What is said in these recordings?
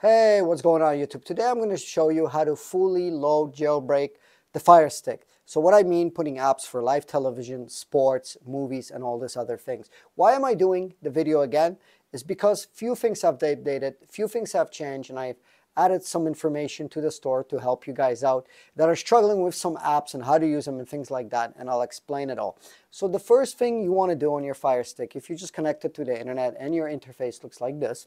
Hey, what's going on YouTube? Today I'm going to show you how to fully load jailbreak the Fire Stick. So what I mean putting apps for live television, sports, movies, and all this other things. Why am I doing the video again? Is because few things have updated, few things have changed, and I've added some information to the store to help you guys out that are struggling with some apps and how to use them and things like that, and I'll explain it all. So the first thing you want to do on your Fire Stick, if you just connect it to the internet and your interface looks like this,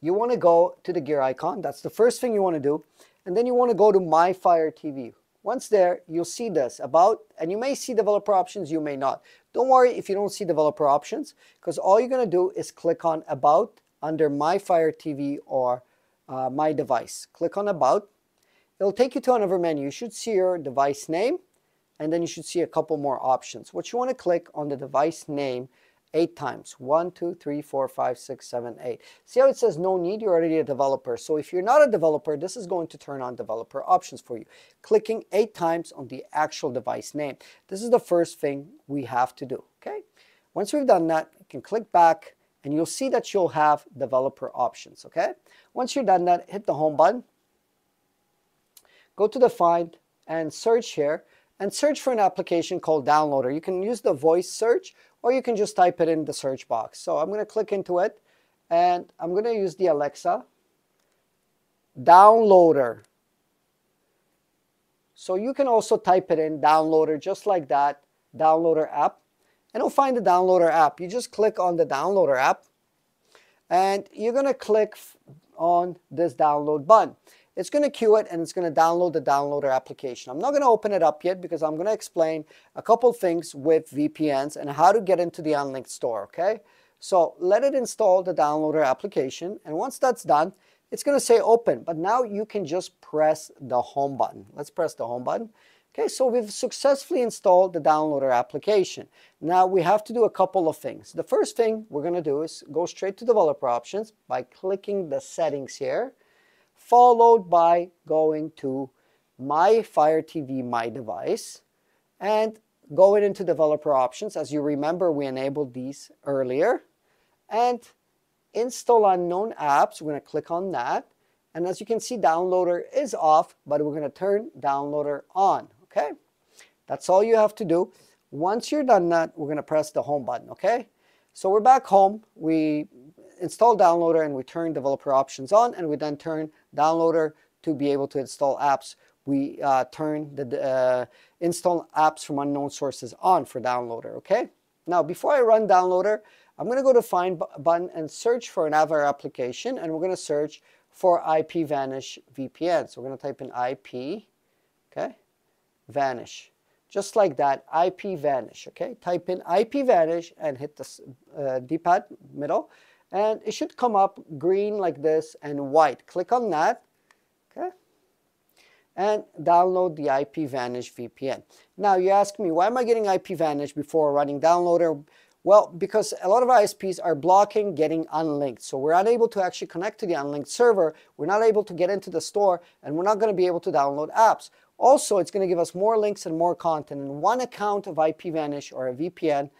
you want to go to the gear icon. That's the first thing you want to do. And then you want to go to My Fire TV. Once there, you'll see this about, and you may see developer options, you may not. Don't worry if you don't see developer options, because all you're going to do is click on About under My Fire TV or uh, My Device. Click on About. It'll take you to another menu. You should see your device name, and then you should see a couple more options. What you want to click on the device name eight times. One, two, three, four, five, six, seven, eight. See how it says no need? You're already a developer. So if you're not a developer, this is going to turn on developer options for you. Clicking eight times on the actual device name. This is the first thing we have to do, okay? Once we've done that, you can click back and you'll see that you'll have developer options, okay? Once you're done that, hit the home button. Go to the find and search here and search for an application called Downloader. You can use the voice search or you can just type it in the search box. So I'm going to click into it and I'm going to use the Alexa Downloader. So you can also type it in Downloader just like that, Downloader app. And it'll find the Downloader app. You just click on the Downloader app and you're going to click on this download button. It's going to queue it and it's going to download the downloader application. I'm not going to open it up yet because I'm going to explain a couple things with VPNs and how to get into the Unlinked store, okay? So let it install the downloader application and once that's done, it's going to say open, but now you can just press the home button. Let's press the home button. Okay, so we've successfully installed the downloader application. Now we have to do a couple of things. The first thing we're going to do is go straight to developer options by clicking the settings here followed by going to my Fire TV My Device and going into developer options. As you remember, we enabled these earlier. And install unknown apps, we're going to click on that. And as you can see, downloader is off, but we're going to turn downloader on, okay? That's all you have to do. Once you're done that, we're going to press the home button, okay? So we're back home. We install downloader and we turn developer options on and we then turn downloader to be able to install apps. We uh, turn the uh, install apps from unknown sources on for downloader, okay? Now, before I run downloader, I'm going to go to find button and search for an other application and we're going to search for IPVanish VPN. So we're going to type in IP, okay, vanish. Just like that, IPVanish, okay? Type in IPVanish and hit the uh, D-pad middle and it should come up green like this and white. Click on that, okay? And download the IPVanish VPN. Now you ask me, why am I getting IPVanish before running downloader? Well, because a lot of ISPs are blocking getting unlinked. So we're unable to actually connect to the unlinked server. We're not able to get into the store and we're not going to be able to download apps. Also, it's going to give us more links and more content. And one account of IPVanish or a VPN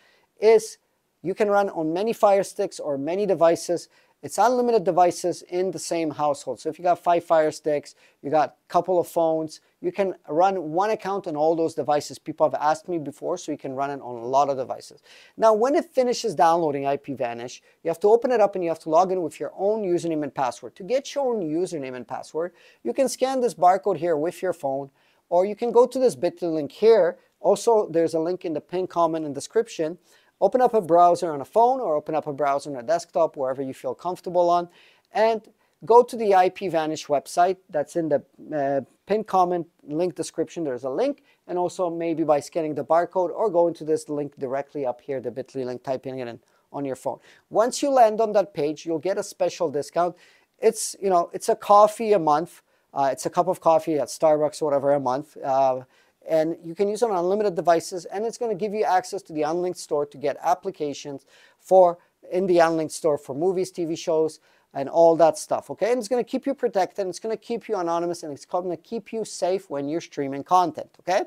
is you can run on many Fire Sticks or many devices. It's unlimited devices in the same household. So if you got five Fire Sticks, you got a couple of phones, you can run one account on all those devices. People have asked me before, so you can run it on a lot of devices. Now, when it finishes downloading IPVanish, you have to open it up and you have to log in with your own username and password. To get your own username and password, you can scan this barcode here with your phone, or you can go to this bit.ly link here. Also, there's a link in the pinned comment and description Open up a browser on a phone or open up a browser on a desktop, wherever you feel comfortable on, and go to the IPVanish website that's in the uh, pinned comment link description. There's a link, and also maybe by scanning the barcode or going to this link directly up here, the bit.ly link, typing it in on your phone. Once you land on that page, you'll get a special discount. It's, you know, it's a coffee a month. Uh, it's a cup of coffee at Starbucks or whatever a month. Uh, and you can use it on unlimited devices and it's going to give you access to the unlinked store to get applications for in the unlinked store for movies tv shows and all that stuff okay? And it's going to keep you protected it's going to keep you anonymous and it's going to keep you safe when you're streaming content okay?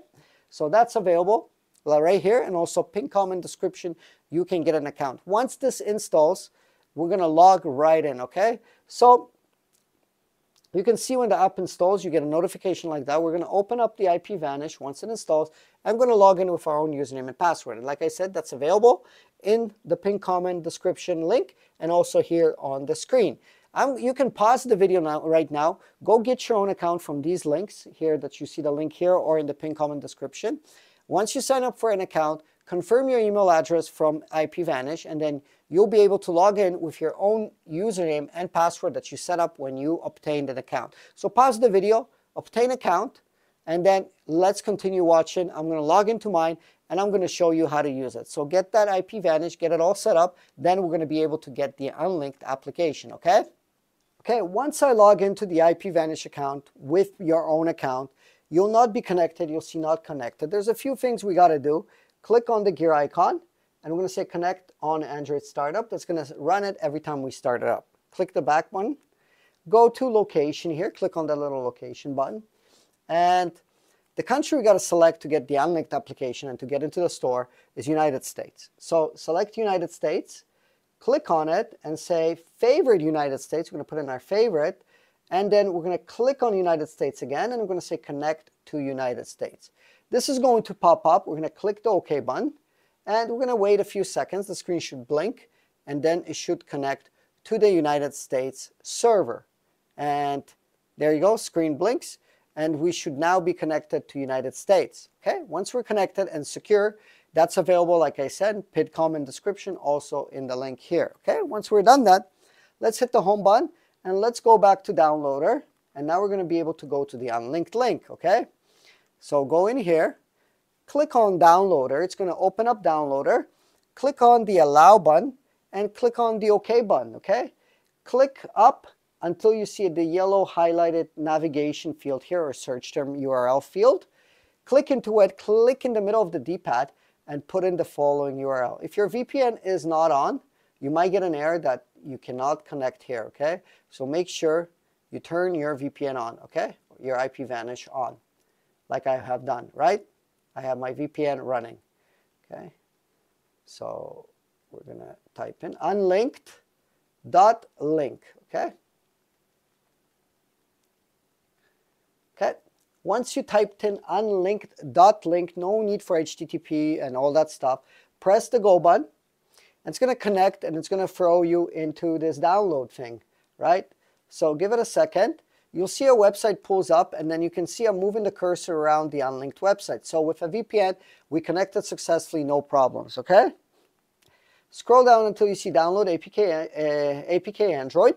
So that's available right here and also pin comment description you can get an account. Once this installs we're going to log right in, okay? So you can see when the app installs, you get a notification like that. We're going to open up the IP Vanish once it installs. I'm going to log in with our own username and password. And like I said, that's available in the pinned comment description link and also here on the screen. I'm, you can pause the video now, right now. Go get your own account from these links here that you see the link here or in the pinned comment description. Once you sign up for an account, confirm your email address from IPVanish, and then you'll be able to log in with your own username and password that you set up when you obtained an account. So pause the video, obtain account, and then let's continue watching. I'm going to log into mine and I'm going to show you how to use it. So get that IPVanish, get it all set up, then we're going to be able to get the unlinked application, okay? Okay, once I log into the IPVanish account with your own account, you'll not be connected, you'll see not connected. There's a few things we got to do. Click on the gear icon, and we're going to say connect on Android Startup. That's going to run it every time we start it up. Click the back button, go to location here, click on the little location button, and the country we got to select to get the unlinked application and to get into the store is United States. So select United States, click on it and say favorite United States. We're going to put in our favorite. And then we're going to click on United States again, and we're going to say connect to United States. This is going to pop up. We're going to click the OK button, and we're going to wait a few seconds. The screen should blink, and then it should connect to the United States server. And there you go, screen blinks, and we should now be connected to United States. Okay, once we're connected and secure, that's available, like I said, pinned comment description, also in the link here. Okay, once we're done that, let's hit the home button and let's go back to downloader. And now we're going to be able to go to the unlinked link. Okay, so go in here, click on downloader. It's going to open up downloader. Click on the allow button and click on the OK button. Okay, click up until you see the yellow highlighted navigation field here or search term URL field. Click into it, click in the middle of the D-pad and put in the following URL. If your VPN is not on, you might get an error that you cannot connect here, okay? So make sure you turn your VPN on, okay? Your IPVanish on, like I have done, right? I have my VPN running, okay? So we're gonna type in unlinked dot link, okay? Okay, once you typed in unlinked dot link, no need for HTTP and all that stuff, press the go button. And it's to connect and it's to throw you into this download thing, right? So give it a second. You'll see a website pulls up and then you can see I'm moving the cursor around the unlinked website. So with a VPN, we connected successfully, no problems, okay? Scroll down until you see download APK, uh, APK Android.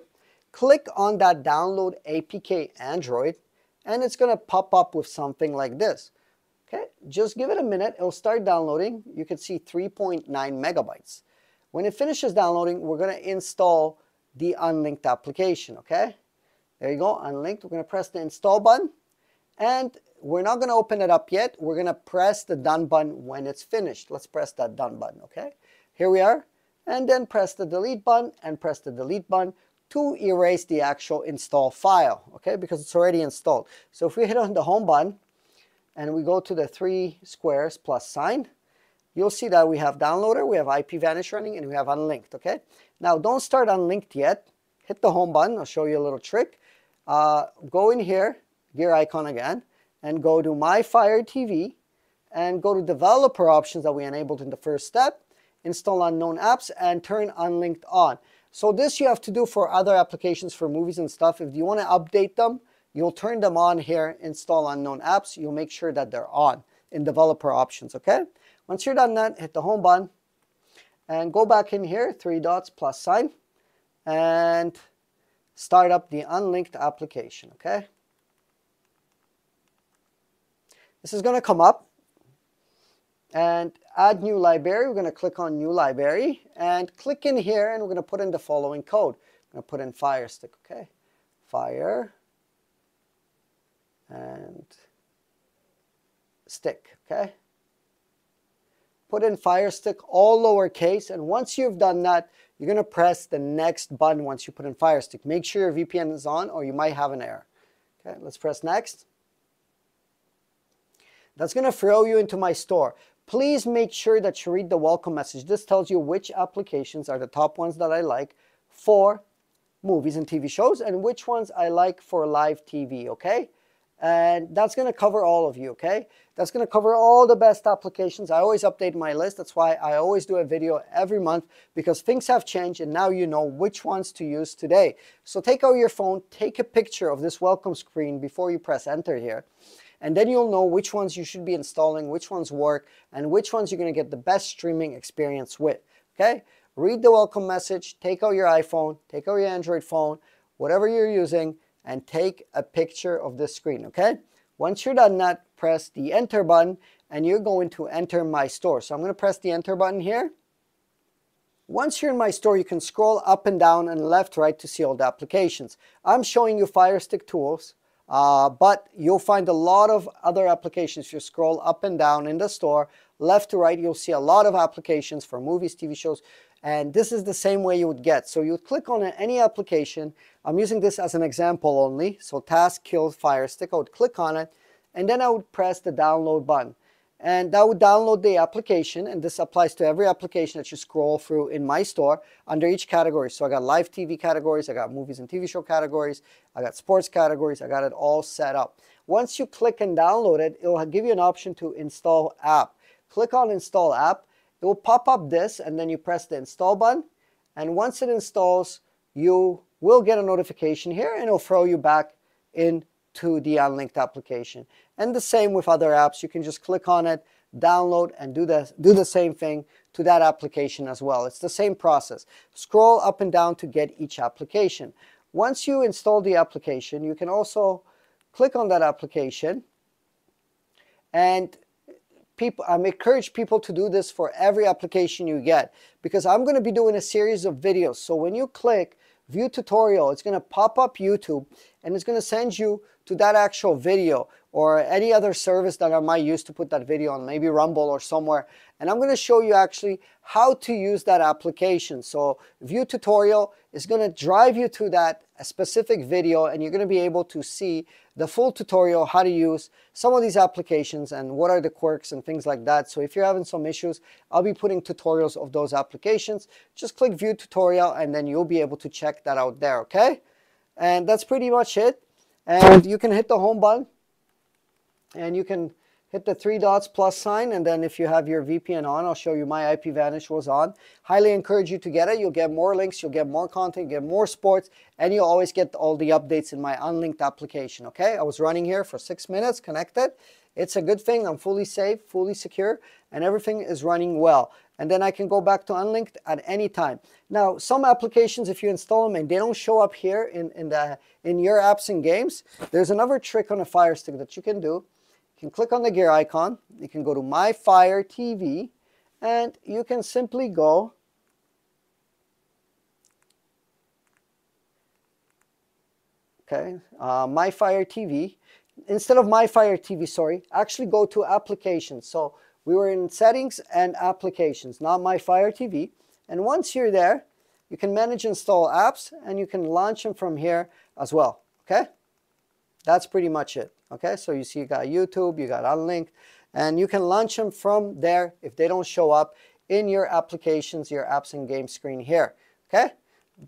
Click on that download APK Android and it's going to pop up with something like this. Okay, just give it a minute. It'll start downloading. You can see 3.9 megabytes. When it finishes downloading, we're going to install the unlinked application. Okay, there you go, unlinked. We're going to press the install button. And we're not going to open it up yet. We're going to press the done button when it's finished. Let's press that done button. Okay, here we are. And then press the delete button and press the delete button to erase the actual install file, okay, because it's already installed. So if we hit on the home button and we go to the three squares plus sign, you'll see that we have downloader, we have IPVanish running, and we have unlinked, okay? Now don't start unlinked yet. Hit the home button, I'll show you a little trick. Uh, go in here, gear icon again, and go to My Fire TV, and go to developer options that we enabled in the first step, install unknown apps, and turn unlinked on. So this you have to do for other applications for movies and stuff. If you want to update them, you'll turn them on here, install unknown apps. You'll make sure that they're on in developer options, okay? Once you're done that, hit the home button and go back in here, three dots plus sign, and start up the unlinked application, okay? This is going to come up and add new library. We're going to click on new library and click in here and we're going to put in the following code. I'm going to put in Fire Stick, okay? Fire and stick, okay? Put in Fire Stick all lowercase and once you've done that, you're going to press the next button once you put in Fire Stick. Make sure your VPN is on or you might have an error. Okay, let's press next. That's going to throw you into my store. Please make sure that you read the welcome message. This tells you which applications are the top ones that I like for movies and TV shows and which ones I like for live TV, okay? And that's going to cover all of you, okay? That's going to cover all the best applications. I always update my list. That's why I always do a video every month because things have changed and now you know which ones to use today. So take out your phone, take a picture of this welcome screen before you press enter here. And then you'll know which ones you should be installing, which ones work, and which ones you're going to get the best streaming experience with, okay? Read the welcome message, take out your iPhone, take out your Android phone, whatever you're using, and take a picture of the screen, okay? Once you're done that, press the enter button and you're going to enter my store. So I'm going to press the enter button here. Once you're in my store, you can scroll up and down and left, right to see all the applications. I'm showing you Fire Stick tools, uh, but you'll find a lot of other applications. If you scroll up and down in the store, left to right, you'll see a lot of applications for movies, TV shows, and this is the same way you would get. So you would click on any application. I'm using this as an example only. So task kill fire stick. I would click on it and then I would press the download button. And that would download the application and this applies to every application that you scroll through in my store under each category. So I got live TV categories, I got movies and TV show categories, I got sports categories, I got it all set up. Once you click and download it, it will give you an option to install app. Click on install app it will pop up this and then you press the install button and once it installs you will get a notification here and it'll throw you back into the unlinked application. And the same with other apps. You can just click on it download and do the do the same thing to that application as well. It's the same process. Scroll up and down to get each application. Once you install the application you can also click on that application. And people, I'm encourage people to do this for every application you get because I'm going to be doing a series of videos. So when you click view tutorial, it's going to pop up YouTube and it's going to send you to that actual video or any other service that I might use to put that video on, maybe Rumble or somewhere. And I'm going to show you actually how to use that application. So view tutorial is going to drive you to that specific video and you're going to be able to see the full tutorial how to use some of these applications and what are the quirks and things like that. So if you're having some issues, I'll be putting tutorials of those applications. Just click view tutorial and then you'll be able to check that out there, okay? And that's pretty much it. And you can hit the home button and you can hit the three dots plus sign and then if you have your VPN on I'll show you my IPVanish was on. Highly encourage you to get it. You'll get more links you'll get more content get more sports and you'll always get all the updates in my unlinked application okay? I was running here for six minutes connected. It's a good thing. I'm fully safe fully secure and everything is running well. And then I can go back to unlinked at any time. Now some applications if you install them and they don't show up here in in the in your apps and games there's another trick on a fire stick that you can do can click on the gear icon. You can go to My Fire TV and you can simply go okay, uh, My Fire TV. Instead of My Fire TV, sorry, actually go to applications. So we were in settings and applications, not My Fire TV. And once you're there, you can manage install apps and you can launch them from here as well. Okay, that's pretty much it. Okay, so you see you got YouTube, you got Unlinked, and you can launch them from there if they don't show up in your applications, your apps and game screen here. Okay,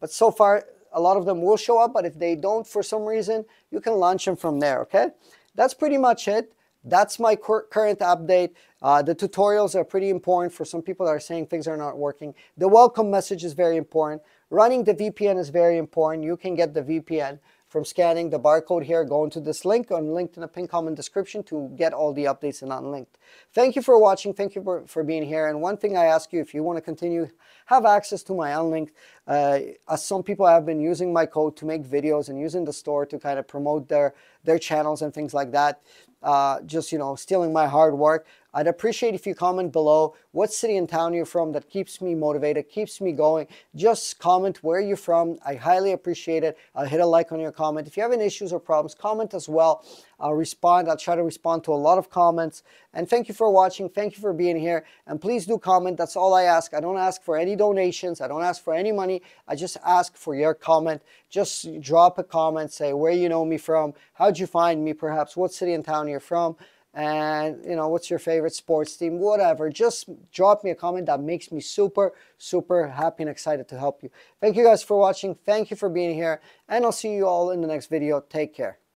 but so far a lot of them will show up, but if they don't for some reason, you can launch them from there. Okay, that's pretty much it. That's my current update. Uh, the tutorials are pretty important for some people that are saying things are not working. The welcome message is very important. Running the VPN is very important. You can get the VPN from scanning the barcode here, going to this link on linked in the pin comment description to get all the updates and unlinked. Thank you for watching. Thank you for, for being here. And one thing I ask you, if you want to continue, have access to my unlinked, uh, as some people have been using my code to make videos and using the store to kind of promote their, their channels and things like that uh, just, you know, stealing my hard work. I'd appreciate if you comment below what city and town you're from that keeps me motivated, keeps me going. Just comment where you're from. I highly appreciate it. I'll hit a like on your comment. If you have any issues or problems, comment as well. I'll respond. I'll try to respond to a lot of comments. And thank you for watching. Thank you for being here. And please do comment. That's all I ask. I don't ask for any donations. I don't ask for any money. I just ask for your comment. Just drop a comment. Say where you know me from. How'd you find me perhaps? What city and town you're from and you know what's your favorite sports team? Whatever. Just drop me a comment. That makes me super super happy and excited to help you. Thank you guys for watching. Thank you for being here. And i'll see you all in the next video. Take care